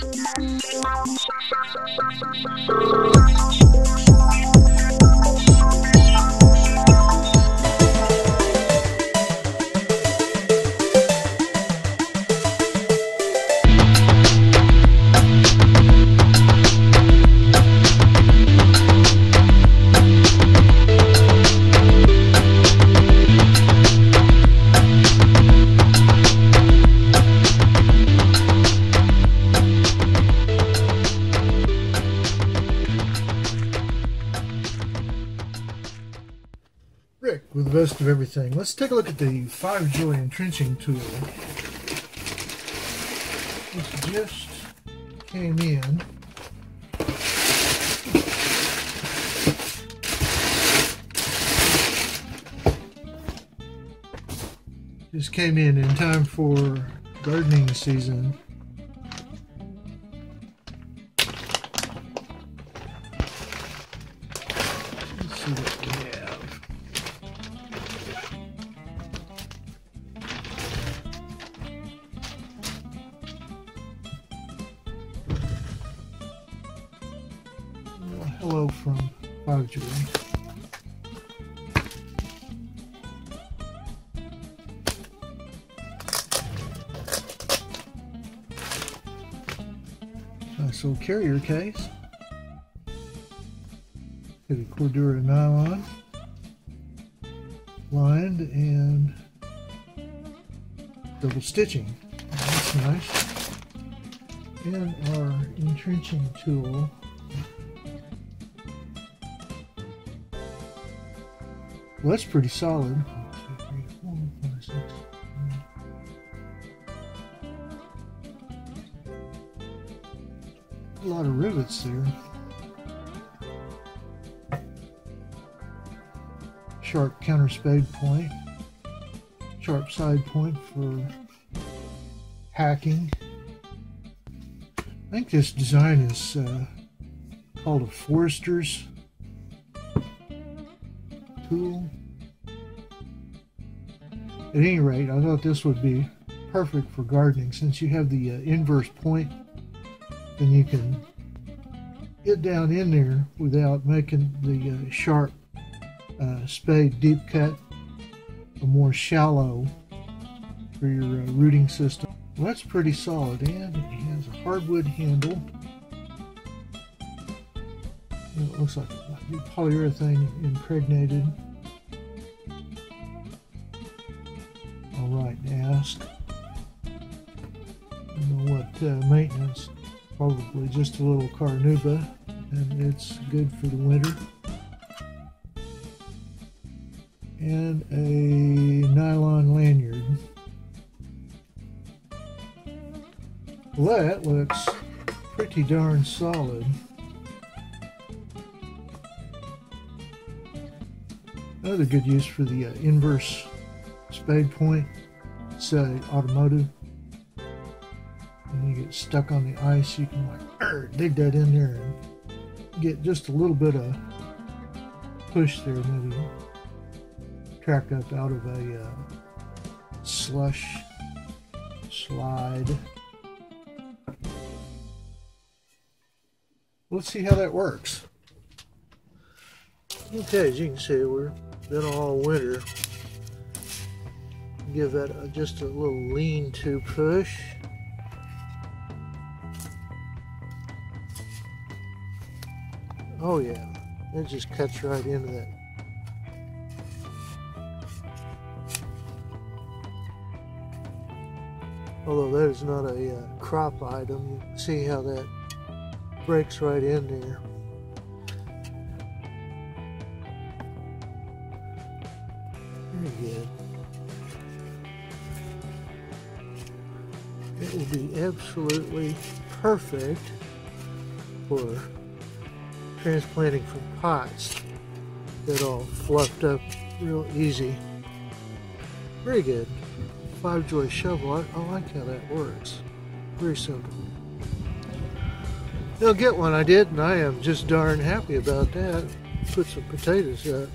Thank you. Rick with the best of everything. Let's take a look at the FiveJoy entrenching tool. This just came in. Just came in in time for gardening season. Hello from Joy. Nice little carrier case. Got a Cordura nylon, lined and double stitching. That's nice. And our entrenching tool. Well, that's pretty solid. A lot of rivets there. Sharp counter spade point. Sharp side point for hacking. I think this design is uh, called a Forester's tool. At any rate, I thought this would be perfect for gardening since you have the uh, inverse point then you can get down in there without making the uh, sharp uh, spade deep cut a more shallow for your uh, rooting system. Well, that's pretty solid and it has a hardwood handle. And it looks like be polyurethane impregnated. You know what uh, maintenance? Probably just a little carnauba, and it's good for the winter. And a nylon lanyard. Well that looks pretty darn solid. Another good use for the uh, inverse spade point uh, automotive and you get stuck on the ice, you can like dig that in there and get just a little bit of push there, maybe track up out of a uh, slush slide. Let's see how that works. Okay, as you can see, we've been all winter. Give that just a little lean-to push. Oh yeah, it just cuts right into that. Although that is not a uh, crop item, you see how that breaks right in there. Very good. It will be absolutely perfect for transplanting from pots that all fluffed up real easy. Very good. FiveJoy shovel. I, I like how that works. Very simple. They'll get one I did, and I am just darn happy about that. Put some potatoes up.